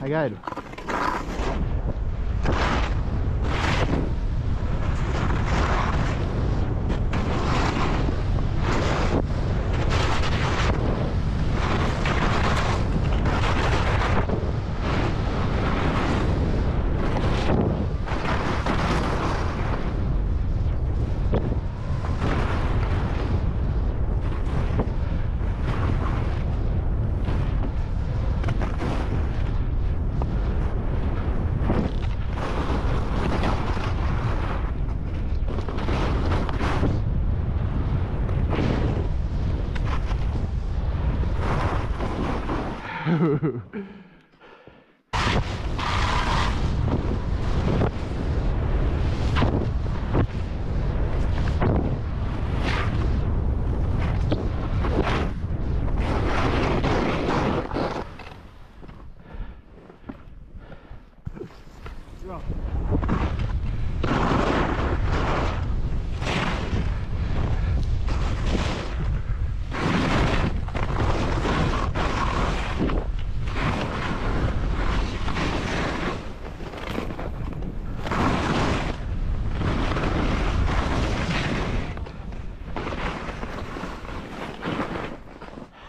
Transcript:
ai Gairo. Vois